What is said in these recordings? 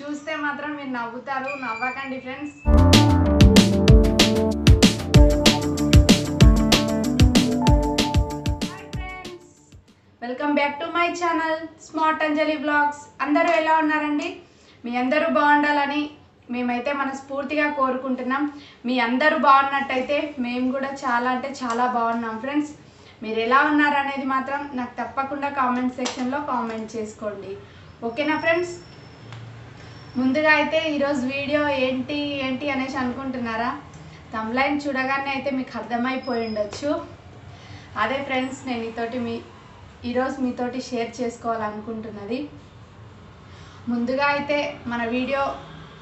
చూస్తే మాత్రం మీరు నవ్వుతారు. నవ్వకండి friends. Welcome back to my channel smart Anjali blogs అందరూ ఎలా ఉన్నారండి? మీ అందరూ బాగుండాలని మేమైతే మనస్ఫూర్తిగా కోరుకుంటున్నాం. మీ అందరూ బాగున్నట్టయితే మేము కూడా చాలా అంటే చాలా బాగున్నాం ఫ్రెండ్స్. మీరు ఎలా ఉన్నారనేది మాత్రం నాకు తప్పకుండా కామెంట్ సెక్షన్లో కామెంట్ చేసుకోండి. ఓకేనా ఫ్రెండ్స్? ముందుగా అయితే ఈరోజు వీడియో ఏంటి ఏంటి అనేసి అనుకుంటున్నారా? తమ్లైన్ చూడగానే అయితే మీకు అర్థమైపోయి ఉండొచ్చు. అదే ఫ్రెండ్స్ నేను ఈతోటి మీ ఈరోజు మీతోటి షేర్ చేసుకోవాలనుకుంటున్నది. ముందుగా అయితే మన వీడియో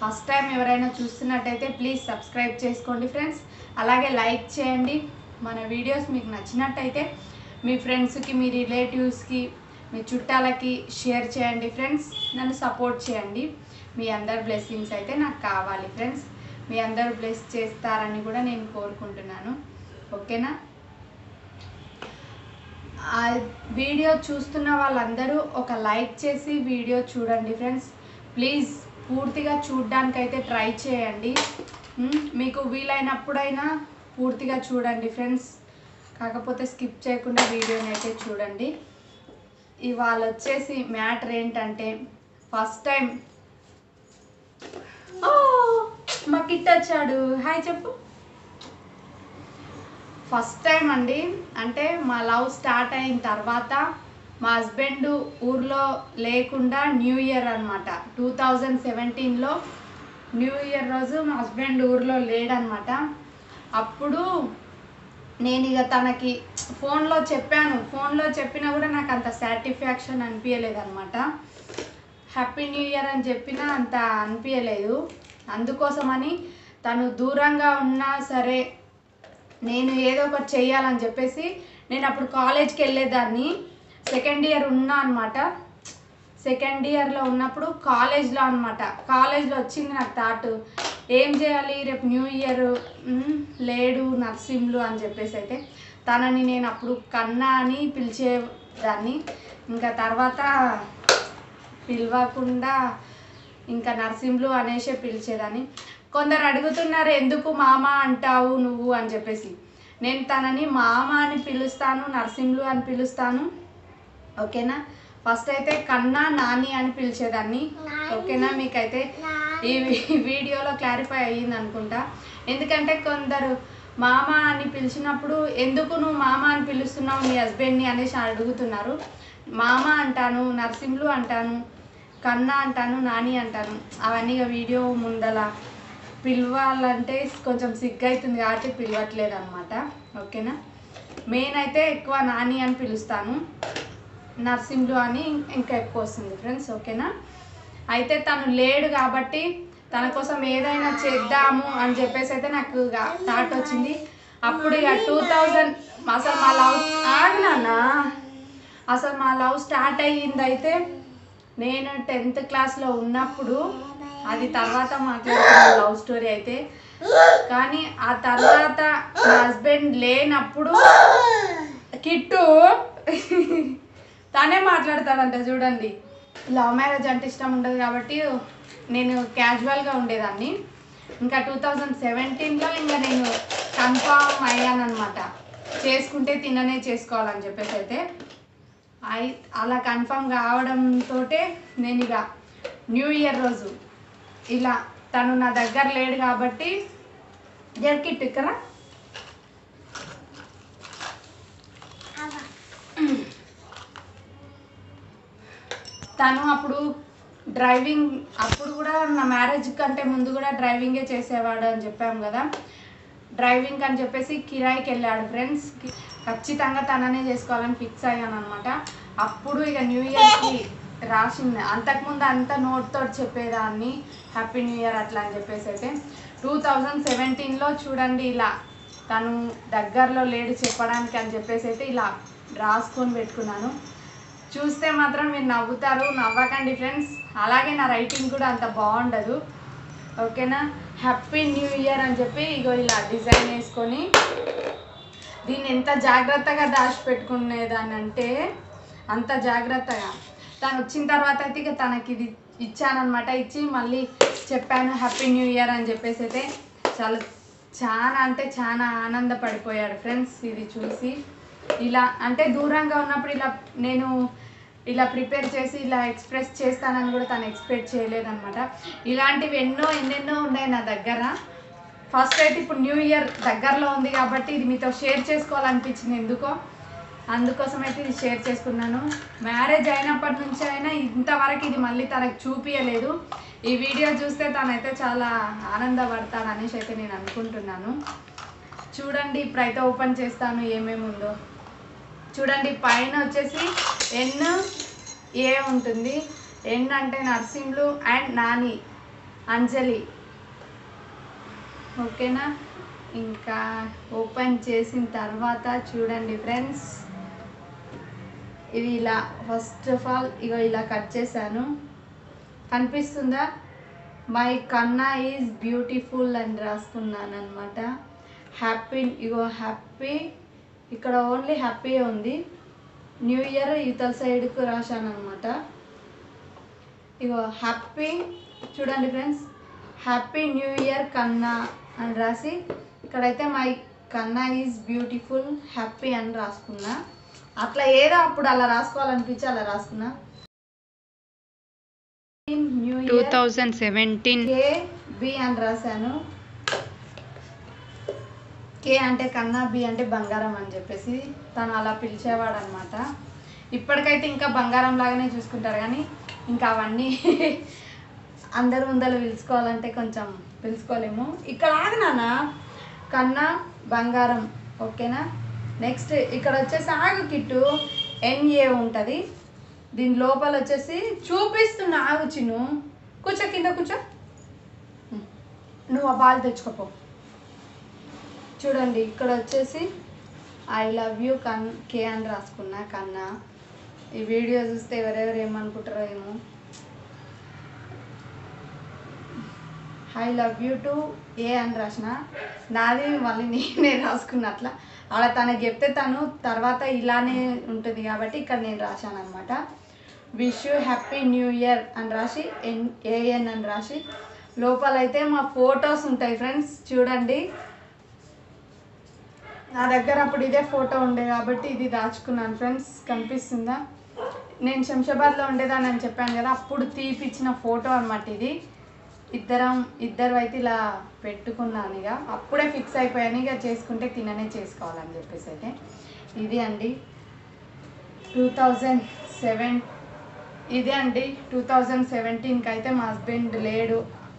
ఫస్ట్ టైం ఎవరైనా చూస్తున్నట్టయితే ప్లీజ్ సబ్స్క్రైబ్ చేసుకోండి ఫ్రెండ్స్ అలాగే లైక్ చేయండి. మన వీడియోస్ మీకు నచ్చినట్టయితే మీ ఫ్రెండ్స్కి మీ రిలేటివ్స్కి మీ చుట్టాలకి షేర్ చేయండి ఫ్రెండ్స్. నన్ను సపోర్ట్ చేయండి. మీ అందరి బ్లెస్సింగ్స్ అయితే నాకు కావాలి ఫ్రెండ్స్. మీ అందరు బ్లెస్ చేస్తారని కూడా నేను కోరుకుంటున్నాను. ఓకేనా? ఆ వీడియో చూస్తున్న వాళ్ళందరూ ఒక లైక్ చేసి వీడియో చూడండి ఫ్రెండ్స్. ప్లీజ్ పూర్తిగా చూడడానికైతే ట్రై చేయండి. మీకు వీలైనప్పుడైనా పూర్తిగా చూడండి ఫ్రెండ్స్. కాకపోతే స్కిప్ చేయకుండా వీడియోని అయితే చూడండి. ఇవాళ వచ్చేసి మ్యాటర్ ఏంటంటే ఫస్ట్ టైం మా కిట్ వచ్చాడు. హాయ్ చెప్పు. ఫస్ట్ టైం అండి. అంటే మా లవ్ స్టార్ట్ అయిన తర్వాత మా హస్బెండ్ ఊర్లో లేకుండా న్యూ ఇయర్ అనమాట టూ థౌజండ్ సెవెంటీన్లో న్యూ ఇయర్ రోజు మా హస్బెండ్ ఊర్లో లేడనమాట అప్పుడు నేను ఇక తనకి ఫోన్లో చెప్పాను. ఫోన్లో చెప్పినా కూడా నాకు అంత సాటిస్ఫాక్షన్ అనిపించలేదు అనమాట హ్యాపీ న్యూ ఇయర్ అని చెప్పినా అంత అనిపించలేదు అందుకోసమని తను దూరంగా ఉన్నా సరే నేను ఏదో ఒకటి చేయాలని చెప్పేసి నేను అప్పుడు కాలేజ్కి వెళ్ళేదాన్ని. సెకండ్ ఇయర్ ఉన్నా అనమాట సెకండ్ ఇయర్లో ఉన్నప్పుడు కాలేజ్లో అనమాట కాలేజ్లో వచ్చింది నాకు థాట్. ఏం చేయాలి? రేపు న్యూ ఇయర్ లేడు నర్సింహులు అని చెప్పేసి అయితే తనని నేను అప్పుడు కన్నా అని పిలిచేదాన్ని. ఇంకా తర్వాత పిలవకుండా ఇంకా నర్సింహులు అనేసే పిలిచేదాన్ని. కొందరు అడుగుతున్నారు ఎందుకు మామ అంటావు నువ్వు? అని చెప్పేసి. నేను తనని మామ అని పిలుస్తాను నర్సింహులు అని పిలుస్తాను. ఓకేనా? ఫస్ట్ అయితే కన్నా నాని అని పిలిచేదాన్ని. ఓకేనా? మీకైతే ఈ వీడియోలో క్లారిఫై అయ్యింది అనుకుంటా. ఎందుకంటే కొందరు మామ అని పిలిచినప్పుడు ఎందుకు నువ్వు మామ అని పిలుస్తున్నావు మీ హస్బెండ్ని అనేసి అడుగుతున్నారు. మామ అంటాను నర్సింహులు అంటాను కన్నా అంటాను నాని అంటాను. అవన్నీ వీడియో ముందల పిలవాలంటే కొంచెం సిగ్గు అవుతుంది కాబట్టి పిలవట్లేదు అనమాట ఓకేనా? మెయిన్ అయితే ఎక్కువ నాని అని పిలుస్తాను. నర్సింగ్లు అని ఇంకా ఎక్కువ వస్తుంది ఫ్రెండ్స్ ఓకేనా? అయితే తను లేడు కాబట్టి తన కోసం ఏదైనా చేద్దాము అని చెప్పేసి అయితే నాకు థాట్ వచ్చింది. అప్పుడు ఇక టూ థౌజండ్ అసలు మా లవ్ ఆగినా అసలు మా లవ్ స్టార్ట్ అయ్యింది అయితే నేను టెన్త్ క్లాస్లో ఉన్నప్పుడు అది తర్వాత మాట్లాడుకున్న లవ్ స్టోరీ అయితే. కానీ ఆ తర్వాత నా హస్బెండ్ లేనప్పుడు కిట్టు తానే మాట్లాడతాడంట చూడండి. లవ్ మ్యారేజ్ అంటే ఇష్టం ఉండదు కాబట్టి నేను క్యాజువల్గా ఉండేదాన్ని. ఇంకా టూ థౌజండ్ సెవెంటీన్లో ఇంకా నేను కన్ఫామ్ అయ్యానమాట చేసుకుంటే తిననే చేసుకోవాలని చెప్పేసి అయితే. అయి అలా కన్ఫామ్ కావడంతో నేను ఇక న్యూ ఇయర్ రోజు ఇలా తను నా దగ్గర లేడు కాబట్టి జర్కిట్ ఇక్కడ. తను అప్పుడు డ్రైవింగ్ అప్పుడు కూడా నా మ్యారేజ్ కంటే ముందు కూడా డ్రైవింగే చేసేవాడు అని చెప్పాము కదా. డ్రైవింగ్ అని చెప్పేసి కిరాయికి వెళ్ళాడు ఫ్రెండ్స్. ఖచ్చితంగా తననే చేసుకోవాలని ఫిక్స్ అయ్యాను అనమాట అప్పుడు ఇక న్యూ ఇయర్కి రాసింది. అంతకుముందు అంత నోట్తో చెప్పేదాన్ని హ్యాపీ న్యూ ఇయర్ అట్లా అని చెప్పేసి అయితే. టూ థౌజండ్ సెవెంటీన్లో చూడండి ఇలా తను దగ్గరలో లేడు చెప్పడానికి అని చెప్పేసి అయితే ఇలా రాసుకొని పెట్టుకున్నాను. చూస్తే మాత్రం మీరు నవ్వుతారు నవ్వకండి ఫ్రెండ్స్ అలాగే నా రైటింగ్ కూడా అంత బాగుండదు. ఓకేనా? హ్యాపీ న్యూ ఇయర్ అని చెప్పి ఇగో ఇలా డిజైన్ వేసుకొని దీన్ని ఎంత జాగ్రత్తగా దాచిపెట్టుకునేదాన్ని అంటే అంత జాగ్రత్తగా. తను వచ్చిన తర్వాత అయితే ఇక తనకి ఇది ఇచ్చానమాట ఇచ్చి మళ్ళీ చెప్పాను హ్యాపీ న్యూ ఇయర్ అని చెప్పేసి అయితే చాలా చాలా అంటే చాలా ఆనందపడిపోయాడు ఫ్రెండ్స్ ఇది చూసి. ఇలా అంటే దూరంగా ఉన్నప్పుడు ఇలా నేను ఇలా ప్రిపేర్ చేసి ఇలా ఎక్స్ప్రెస్ చేస్తానని కూడా తను ఎక్స్పెక్ట్ చేయలేదనమాట ఇలాంటివి ఎన్నో ఎన్నెన్నో ఉన్నాయి నా దగ్గర. ఫస్ట్ అయితే ఇప్పుడు న్యూ ఇయర్ దగ్గరలో ఉంది కాబట్టి ఇది మీతో షేర్ చేసుకోవాలనిపించింది ఎందుకో. అందుకోసం అయితే ఇది షేర్ చేసుకున్నాను. మ్యారేజ్ అయినప్పటి నుంచి అయినా ఇంతవరకు ఇది మళ్ళీ తనకు చూపించలేదు ఈ వీడియో చూస్తే తనైతే చాలా ఆనందపడతాడు అనేసి అయితే నేను అనుకుంటున్నాను. చూడండి ఇప్పుడైతే ఓపెన్ చేస్తాను ఏమేమి ఉందో చూడండి పైన వచ్చేసి ఎన్ ఏ ఉంటుంది. ఎన్ అంటే నర్సింగ్లు అండ్ నాని అంజలి. ఓకేనా? ఇంకా ఓపెన్ చేసిన తర్వాత చూడండి ఫ్రెండ్స్. ఇది ఇలా ఫస్ట్ ఆఫ్ ఆల్ ఇగో ఇలా కట్ చేశాను. కనిపిస్తుందా? మై కన్నా ఈజ్ బ్యూటిఫుల్ అని రాసుకున్నాను అనమాట హ్యాపీ ఇగో హ్యాపీ. ఇక్కడ ఓన్లీ హ్యాపీ ఉంది. న్యూ ఇయర్ ఇవతల సైడ్కు రాశాను అనమాట ఇగో హ్యాపీ చూడండి ఫ్రెండ్స్ హ్యాపీ న్యూ ఇయర్ కన్నా అని రాసి ఇక్కడైతే మై కన్నా ఈజ్ బ్యూటిఫుల్ హ్యాపీ అని రాసుకున్నా. అట్లా ఏదో అప్పుడు అలా రాసుకోవాలనిపించి అలా రాసుకున్నా. Two thousand seventeen K B అని రాశాను. కే అంటే కన్నా బి అంటే బంగారం అని చెప్పేసి తను అలా పిలిచేవాడు అనమాట ఇప్పటికైతే ఇంకా బంగారం లాగానే చూసుకుంటారు కానీ ఇంకా అవన్నీ అందరూ ముందర పిలుచుకోవాలంటే కొంచెం పిలుచుకోలేము. ఇక్కడ ఆగినానా కన్నా బంగారం. ఓకేనా? నెక్స్ట్ ఇక్కడ వచ్చేసి ఆగు కిట్టు. ఎన్ఏ ఉంటుంది. దీని లోపల వచ్చేసి చూపిస్తున్న ఆగు చిన్ను. కూర్చో కింద కూర్చో. నువ్వు ఆ బాల్ తెచ్చుకోపో చూడండి ఇక్కడ వచ్చేసి ఐ లవ్ యూ కన్ కే అని రాసుకున్నా కన్నా. ఈ వీడియో చూస్తే ఎవరెవరు ఏమనుకుంటారో ఏమో. I love you to A అని రాసిన. నాది మళ్ళీ నేనే రాసుకున్న అట్లా. అలా తనకి చెప్తే తను తర్వాత ఇలానే ఉంటుంది కాబట్టి ఇక్కడ నేను రాశాను అనమాట wish you happy new year అని రాసి ఎన్ ఏఎన్ అని రాసి. లోపలైతే మా ఫొటోస్ ఉంటాయి ఫ్రెండ్స్ చూడండి. నా దగ్గర అప్పుడు ఇదే ఫోటో ఉండే కాబట్టి ఇది దాచుకున్నాను ఫ్రెండ్స్ కనిపిస్తుందా? నేను శంషాబాద్లో ఉండేదాన్ని అని చెప్పాను కదా అప్పుడు తీపిచ్చిన ఫోటో అనమాట ఇది. ఇద్దరం ఇద్దరు అయితే ఇలా పెట్టుకున్నాను ఇక. అప్పుడే ఫిక్స్ అయిపోయాను ఇక చేసుకుంటే తిననే చేసుకోవాలని చెప్పేసి అయితే. ఇది అండి టూ థౌజండ్ సెవెన్ ఇదే అండి టూ థౌజండ్ సెవెంటీన్కి అయితే మా హస్బెండ్ లేడు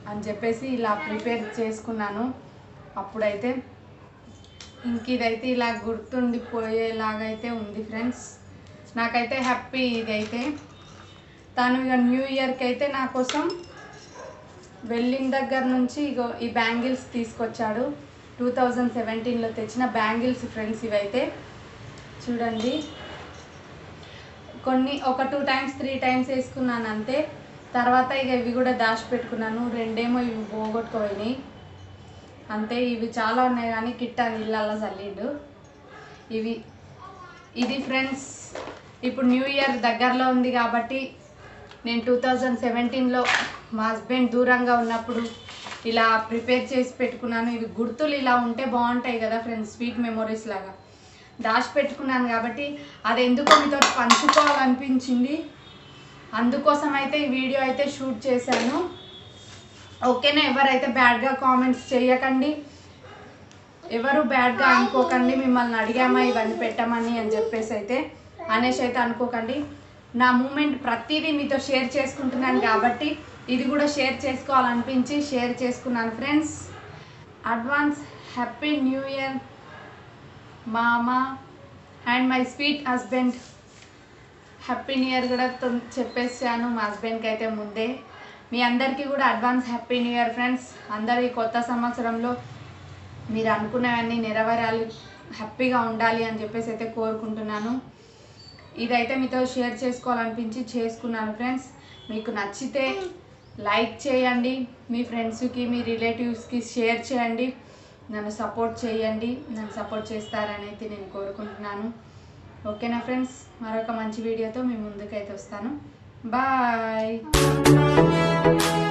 అని చెప్పేసి ఇలా ప్రిపేర్ చేసుకున్నాను. అప్పుడైతే ఇంక ఇదైతే ఇలా గుర్తుండిపోయేలాగైతే అయితే ఉంది ఫ్రెండ్స్. నాకైతే హ్యాపీ ఇదైతే. తను ఇక న్యూ ఇయర్కి అయితే నా కోసం వెళ్ళిన దగ్గర నుంచి ఇగో ఈ బ్యాంగిల్స్ తీసుకొచ్చాడు. టూ థౌజండ్ సెవెంటీన్లో తెచ్చిన బ్యాంగిల్స్ ఫ్రెండ్స్ ఇవైతే. చూడండి. కొన్ని ఒక టూ టైమ్స్ త్రీ టైమ్స్ వేసుకున్నాను అంతే తర్వాత ఇక ఇవి కూడా దాచిపెట్టుకున్నాను. రెండేమో ఇవి పోగొట్టుకోయినాయి. అంతే ఇవి చాలా ఉన్నాయి కానీ కిట్ట ఇళ్ళల్లో చల్లిండు. ఇవి ఇది ఫ్రెండ్స్ ఇప్పుడు న్యూ ఇయర్ దగ్గరలో ఉంది కాబట్టి నేను టూ థౌజండ్ సెవెంటీన్లో మా హస్బెండ్ దూరంగా ఉన్నప్పుడు ఇలా ప్రిపేర్ చేసి పెట్టుకున్నాను. ఇవి గుర్తులు ఇలా ఉంటే బాగుంటాయి కదా ఫ్రెండ్స్ స్వీట్ మెమొరీస్ లాగా. దాచి పెట్టుకున్నాను కాబట్టి అది ఎందుకో మీతో పంచుకోవాలనిపించింది. అందుకోసం అయితే ఈ వీడియో అయితే షూట్ చేశాను. ఓకేనా ఎవరైతే బ్యాడ్గా కామెంట్స్ చేయకండి. ఎవరు బ్యాడ్గా అనుకోకండి మిమ్మల్ని అడిగామా ఇవన్నీ పెట్టమని అని చెప్పేసి అయితే అనేసి అయితే అనుకోకండి. నా మూమెంట్ ప్రతిదీ మీతో షేర్ చేసుకుంటున్నాను కాబట్టి ఇది కూడా షేర్ చేసుకోవాలనిపించి షేర్ చేసుకున్నాను friends advance happy new year మామ and my sweet husband happy new year కూడా తొం- చెప్పేసాను మా హస్బెండ్కి అయితే ముందే. మీ అందరికీ కూడా advance happy new year friends. అందరి కొత్త సంవత్సరంలో మీరు అనుకున్నవన్నీ నెరవేరాలి హ్యాపీగా ఉండాలి అని చెప్పేసి అయితే కోరుకుంటున్నాను. ఇదైతే మీతో షేర్ చేసుకోవాలనిపించి చేసుకున్నాను ఫ్రెండ్స్. మీకు నచ్చితే లైక్ చేయండి మీ ఫ్రెండ్స్కి మీ రిలేటివ్స్కి షేర్ చేయండి. నన్ను సపోర్ట్ చేయండి నన్ను సపోర్ట్ చేస్తారని అయితే నేను కోరుకుంటున్నాను. ఓకేనా ఫ్రెండ్స్? మరొక మంచి వీడియోతో మీ ముందుకైతే వస్తాను. బాయ్! Thank you.